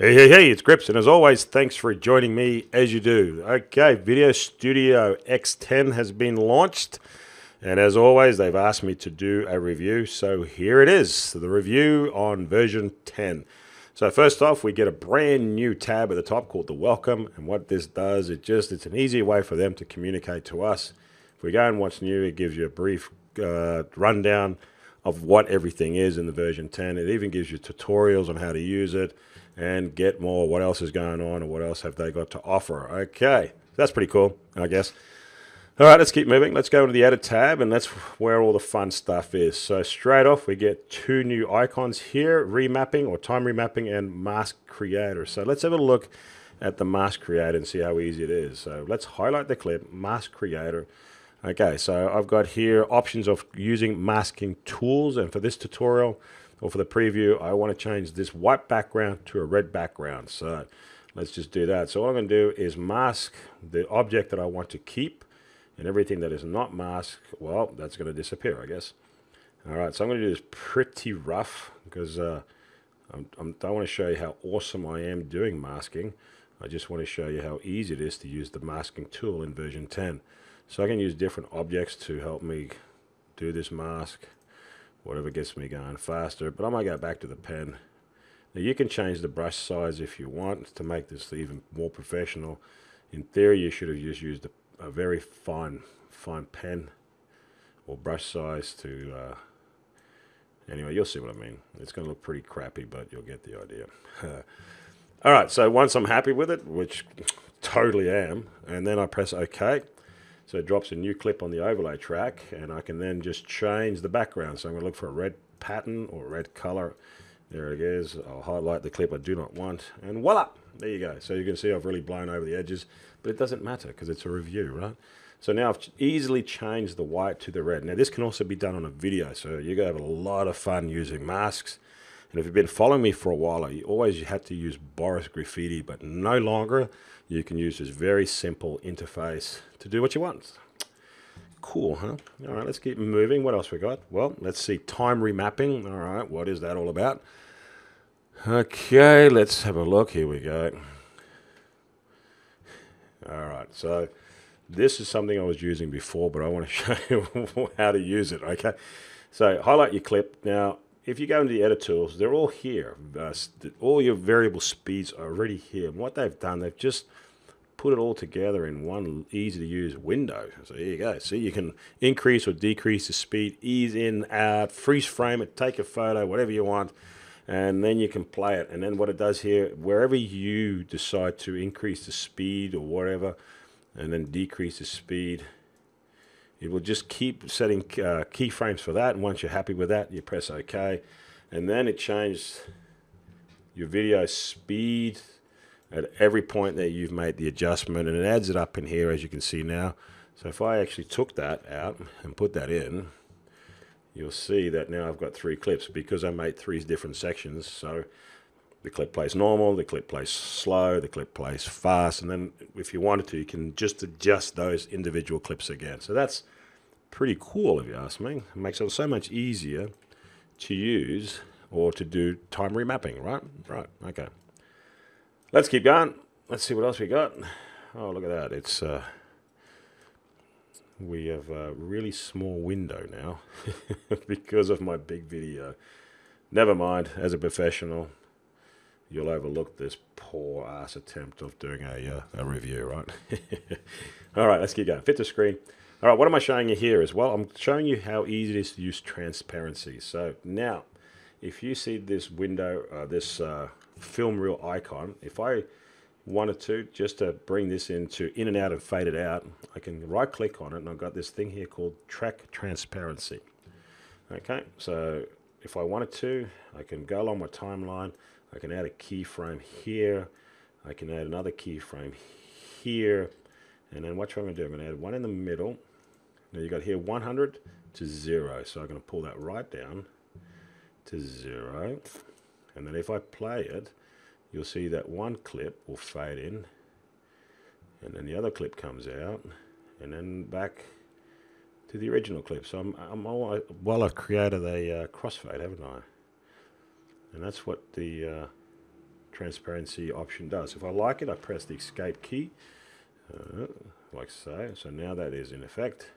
Hey, hey, hey, it's Gripps, and as always, thanks for joining me as you do. Okay, Video Studio X10 has been launched, and as always, they've asked me to do a review, so here it is the review on version 10. So, first off, we get a brand new tab at the top called the Welcome, and what this does, it just it's an easy way for them to communicate to us. If we go and what's new, it gives you a brief uh, rundown of what everything is in the version 10. It even gives you tutorials on how to use it and get more what else is going on and what else have they got to offer. Okay, that's pretty cool, I guess. All right, let's keep moving. Let's go into the edit tab, and that's where all the fun stuff is. So straight off, we get two new icons here, remapping or time remapping and mask creator. So let's have a look at the mask creator and see how easy it is. So let's highlight the clip, mask creator. Okay, so I've got here options of using masking tools, and for this tutorial, or for the preview, I want to change this white background to a red background. So let's just do that. So what I'm going to do is mask the object that I want to keep and everything that is not masked, well, that's going to disappear, I guess. All right, so I'm going to do this pretty rough because uh, I'm, I'm, I want to show you how awesome I am doing masking. I just want to show you how easy it is to use the masking tool in version 10. So I can use different objects to help me do this mask whatever gets me going faster. But I might go back to the pen. Now you can change the brush size if you want to make this even more professional. In theory, you should have just used a, a very fine, fine pen or brush size to. Uh, anyway, you'll see what I mean. It's going to look pretty crappy, but you'll get the idea. All right, so once I'm happy with it, which totally am, and then I press OK, so it drops a new clip on the overlay track and I can then just change the background. So I'm going to look for a red pattern or red color. There it is. I'll highlight the clip I do not want and voila, there you go. So you can see I've really blown over the edges, but it doesn't matter because it's a review, right? So now I've easily changed the white to the red. Now this can also be done on a video, so you're going to have a lot of fun using masks. And if you've been following me for a while, you always had to use Boris Graffiti, but no longer. You can use this very simple interface to do what you want. Cool, huh? All right, let's keep moving. What else we got? Well, let's see. Time remapping. All right, what is that all about? Okay, let's have a look. Here we go. All right, so this is something I was using before, but I want to show you how to use it, okay? So highlight your clip. Now, if you go into the edit tools, they're all here. Uh, all your variable speeds are already here. And what they've done, they've just put it all together in one easy to use window. So here you go. See, you can increase or decrease the speed, ease in, out, freeze frame it, take a photo, whatever you want, and then you can play it. And then what it does here, wherever you decide to increase the speed or whatever, and then decrease the speed, it will just keep setting uh, keyframes for that. And once you're happy with that, you press OK. And then it changes your video speed at every point that you've made the adjustment. And it adds it up in here, as you can see now. So if I actually took that out and put that in, you'll see that now I've got three clips because I made three different sections. So the clip plays normal, the clip plays slow, the clip plays fast, and then if you wanted to, you can just adjust those individual clips again. So that's pretty cool if you ask me. It makes it so much easier to use or to do time remapping, right? Right, okay. Let's keep going. Let's see what else we got. Oh, look at that. It's uh, we have a really small window now because of my big video. Never mind, as a professional, you'll overlook this poor ass attempt of doing a, uh, a review, right? All right, let's keep going. Fit the screen. All right, what am I showing you here as well? I'm showing you how easy it is to use transparency. So now, if you see this window, uh, this uh, film reel icon, if I wanted to, just to bring this into in and out and fade it out, I can right click on it and I've got this thing here called track transparency. Okay, so if I wanted to, I can go along my timeline, I can add a keyframe here. I can add another keyframe here. And then what I'm going to do, I'm going to add one in the middle. Now you got here 100 to 0. So I'm going to pull that right down to 0. And then if I play it, you'll see that one clip will fade in. And then the other clip comes out. And then back to the original clip. So I'm, I'm all, well, I've created a uh, crossfade, haven't I? And that's what the uh, transparency option does. If I like it, I press the escape key, uh, like so. So now that is in effect.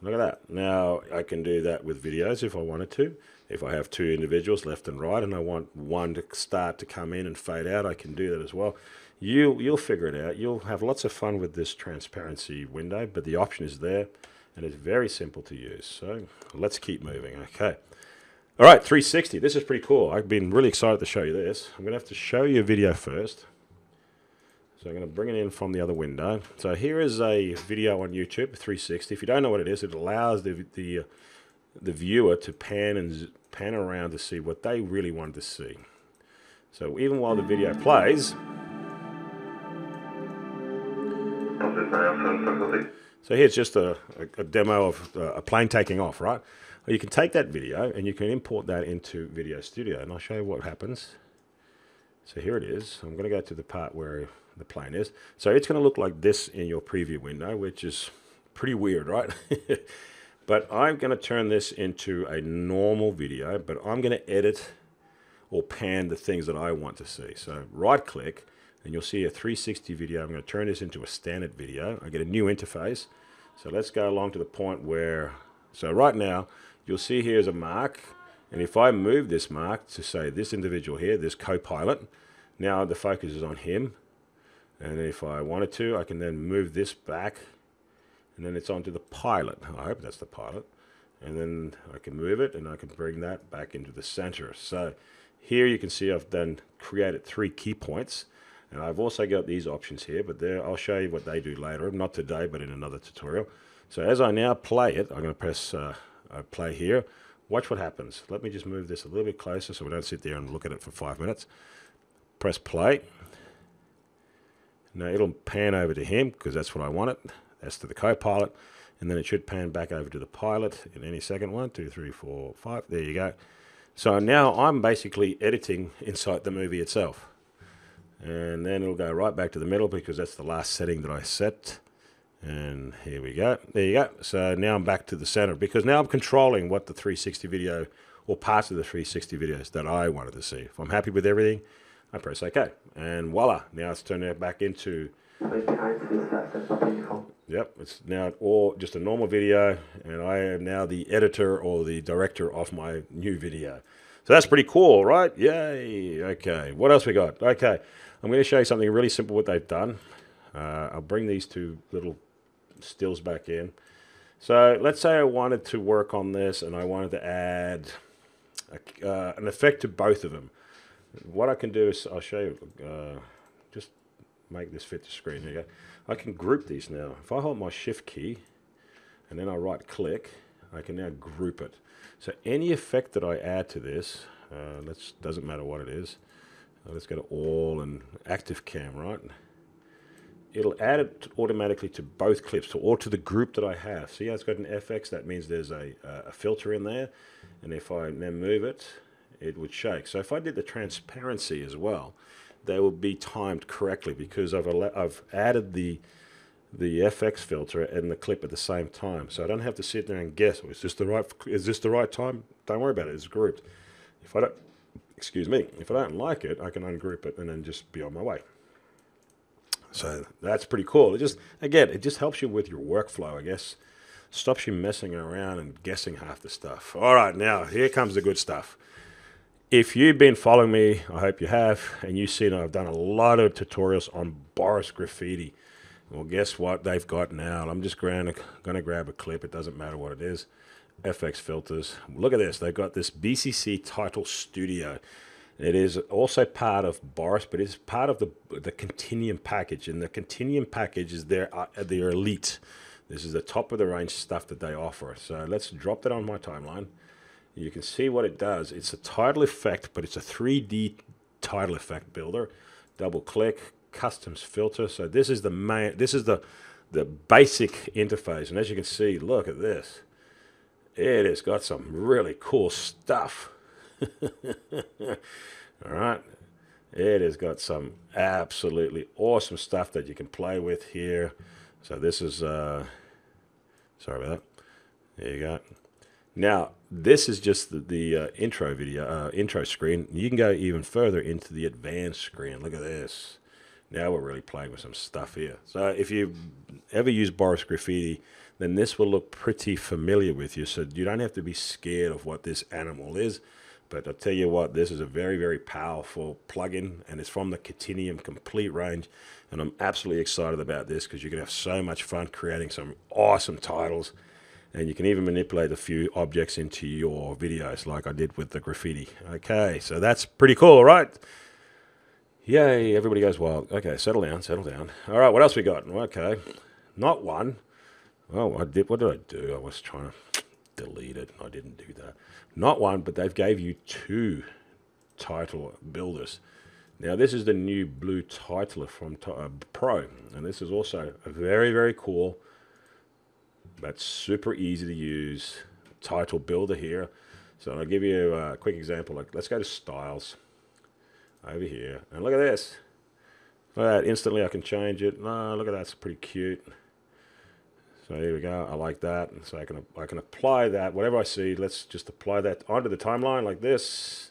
Look at that. Now I can do that with videos if I wanted to. If I have two individuals left and right and I want one to start to come in and fade out, I can do that as well. You, you'll figure it out. You'll have lots of fun with this transparency window, but the option is there and it's very simple to use. So let's keep moving. Okay. All right, 360. This is pretty cool. I've been really excited to show you this. I'm going to have to show you a video first. So I'm going to bring it in from the other window. So here is a video on YouTube, 360. If you don't know what it is, it allows the the, the viewer to pan and pan around to see what they really want to see. So even while the video plays, so here's just a, a, a demo of a plane taking off, right? You can take that video and you can import that into Video Studio, and I'll show you what happens. So here it is. I'm going to go to the part where the plane is. So it's going to look like this in your preview window, which is pretty weird, right? but I'm going to turn this into a normal video, but I'm going to edit or pan the things that I want to see. So right click and you'll see a 360 video. I'm going to turn this into a standard video. I get a new interface. So let's go along to the point where, so right now you'll see here's a mark. And if I move this mark to say this individual here, this co-pilot, now the focus is on him and if I wanted to, I can then move this back and then it's onto the pilot. I hope that's the pilot. And then I can move it and I can bring that back into the center. So here you can see I've then created three key points. And I've also got these options here, but there I'll show you what they do later. Not today, but in another tutorial. So as I now play it, I'm going to press uh, uh, play here. Watch what happens. Let me just move this a little bit closer so we don't sit there and look at it for five minutes. Press play. Now it'll pan over to him because that's what I want it. That's to the co-pilot. And then it should pan back over to the pilot in any second. One, two, three, four, five. There you go. So now I'm basically editing inside the movie itself. And then it'll go right back to the middle because that's the last setting that I set. And here we go. There you go. So now I'm back to the center because now I'm controlling what the 360 video or parts of the 360 videos that I wanted to see. If I'm happy with everything, I press OK. And voila, now it's turned it back into... Yep, it's now all just a normal video, and I am now the editor or the director of my new video. So that's pretty cool, right? Yay! Okay, what else we got? Okay, I'm going to show you something really simple what they've done. Uh, I'll bring these two little stills back in. So let's say I wanted to work on this and I wanted to add a, uh, an effect to both of them what I can do is I'll show you, uh, just make this fit the screen. Here. I can group these now. If I hold my shift key and then I right click, I can now group it. So any effect that I add to this, uh, let's doesn't matter what it is. Let's go to all and active cam, right? It'll add it automatically to both clips or to the group that I have. See how it's got an FX? That means there's a, a filter in there. And if I now move it, it would shake. So if I did the transparency as well, they will be timed correctly because I've, I've added the the FX filter and the clip at the same time. So I don't have to sit there and guess, oh, is this the right is this the right time? Don't worry about it, it's grouped. If I don't excuse me, if I don't like it, I can ungroup it and then just be on my way. So that's pretty cool. It just again, it just helps you with your workflow, I guess. Stops you messing around and guessing half the stuff. All right, now here comes the good stuff. If you've been following me, I hope you have, and you've seen I've done a lot of tutorials on Boris Graffiti. Well, guess what they've got now? I'm just going to grab a clip. It doesn't matter what it is. FX filters. Look at this. They've got this BCC Title Studio. It is also part of Boris, but it's part of the the Continuum package, and the Continuum package is their uh, their elite. This is the top of the range stuff that they offer. So let's drop that on my timeline. You can see what it does. It's a title effect, but it's a 3D title effect builder. Double click, customs filter. So this is the main, this is the, the basic interface. And as you can see, look at this. It has got some really cool stuff. All right. It has got some absolutely awesome stuff that you can play with here. So this is, uh, sorry about that. There you go. Now, this is just the, the uh, intro video, uh, intro screen. You can go even further into the advanced screen. Look at this. Now we're really playing with some stuff here. So if you ever use Boris Graffiti, then this will look pretty familiar with you. So you don't have to be scared of what this animal is. But I'll tell you what, this is a very, very powerful plugin, and it's from the Continuum Complete range. And I'm absolutely excited about this because you're going to have so much fun creating some awesome titles. And you can even manipulate a few objects into your videos like I did with the graffiti. Okay, so that's pretty cool, right? Yay, everybody goes wild. Okay, settle down, settle down. All right, what else we got? Okay, not one. Oh, I did. What did I do? I was trying to delete it. I didn't do that. Not one, but they've gave you two title builders. Now this is the new blue titler from uh, Pro, and this is also a very, very cool, but super easy to use title builder here. So I'll give you a quick example. Like, let's go to styles over here, and look at this. Look at that, instantly I can change it. Oh, look at that, it's pretty cute. So here we go. I like that. And so I can I can apply that. Whatever I see, let's just apply that onto the timeline like this.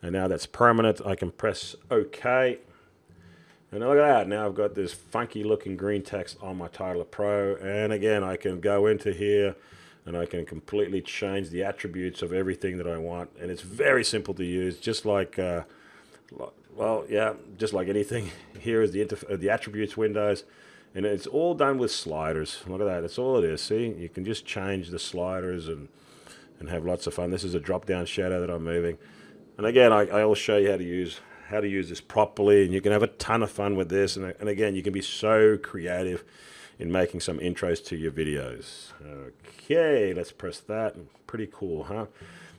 And now that's permanent. I can press OK. And look at that. Now I've got this funky looking green text on my Titler Pro. And again, I can go into here and I can completely change the attributes of everything that I want. And it's very simple to use, just like, uh, well, yeah, just like anything. Here is the, the attributes windows. And it's all done with sliders. Look at that. That's all it is. See, you can just change the sliders and, and have lots of fun. This is a drop-down shadow that I'm moving. And again, I, I will show you how to use how to use this properly, and you can have a ton of fun with this. And, and again, you can be so creative in making some intros to your videos. Okay, let's press that. Pretty cool, huh?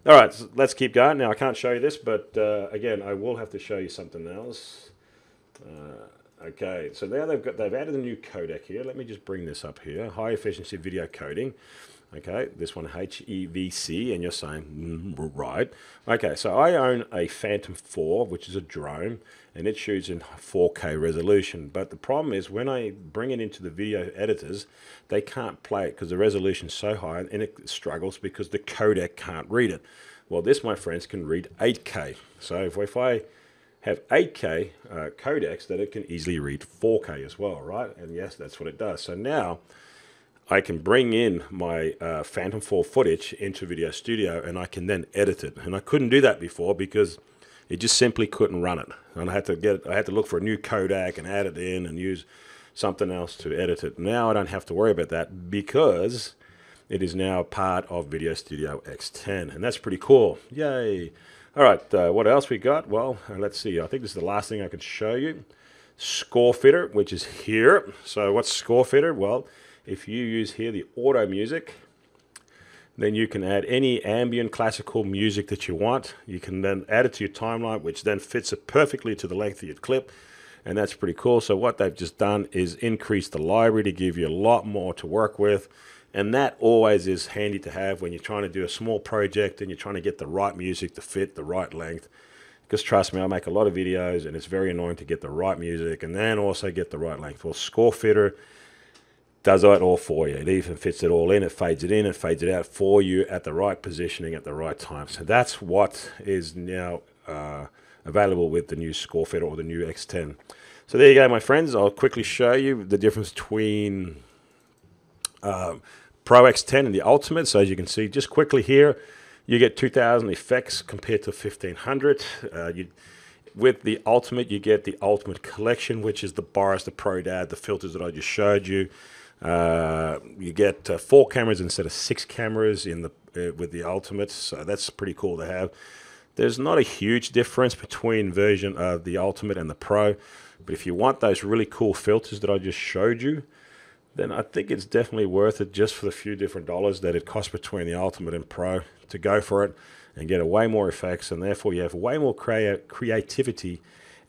All right, so let's keep going. Now, I can't show you this, but uh, again, I will have to show you something else. Uh, Okay, so now they've got they've added a new codec here. Let me just bring this up here. High efficiency video coding. Okay, this one HEVC, and you're saying mm, right. Okay, so I own a Phantom 4, which is a drone, and it shoots in 4K resolution. But the problem is when I bring it into the video editors, they can't play it because the resolution is so high, and it struggles because the codec can't read it. Well, this, my friends, can read 8K. So if, if I have 8K uh, codecs that it can easily read 4K as well, right? And yes, that's what it does. So now I can bring in my uh, Phantom 4 footage into Video Studio and I can then edit it. And I couldn't do that before because it just simply couldn't run it. And I had to get I had to look for a new codec and add it in and use something else to edit it. Now I don't have to worry about that because it is now part of Video Studio X10 and that's pretty cool. Yay! All right, uh, what else we got? Well, let's see. I think this is the last thing I can show you. Score Fitter, which is here. So what's Score Fitter? Well, if you use here the auto music, then you can add any ambient classical music that you want. You can then add it to your timeline, which then fits it perfectly to the length of your clip. And that's pretty cool. So what they've just done is increase the library to give you a lot more to work with. And that always is handy to have when you're trying to do a small project and you're trying to get the right music to fit the right length. Because trust me, I make a lot of videos and it's very annoying to get the right music and then also get the right length. Well, Score Fitter does that all for you. It even fits it all in. It fades it in, it fades it out for you at the right positioning at the right time. So that's what is now uh, available with the new Score Fitter or the new X10. So there you go, my friends. I'll quickly show you the difference between uh, Pro X10 and the Ultimate. So as you can see, just quickly here, you get 2,000 effects compared to 1,500. Uh, you, with the Ultimate, you get the Ultimate Collection, which is the Boris, the Pro Dad, the filters that I just showed you. Uh, you get uh, four cameras instead of six cameras in the uh, with the Ultimate, so that's pretty cool to have. There's not a huge difference between version of the Ultimate and the Pro, but if you want those really cool filters that I just showed you, then I think it's definitely worth it just for the few different dollars that it costs between the Ultimate and Pro to go for it and get way more effects, and therefore you have way more crea creativity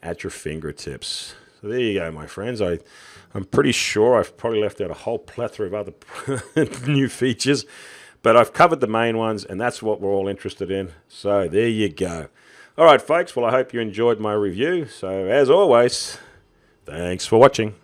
at your fingertips. So there you go, my friends. I, I'm pretty sure I've probably left out a whole plethora of other new features, but I've covered the main ones, and that's what we're all interested in. So there you go. All right, folks. Well, I hope you enjoyed my review. So as always, thanks for watching.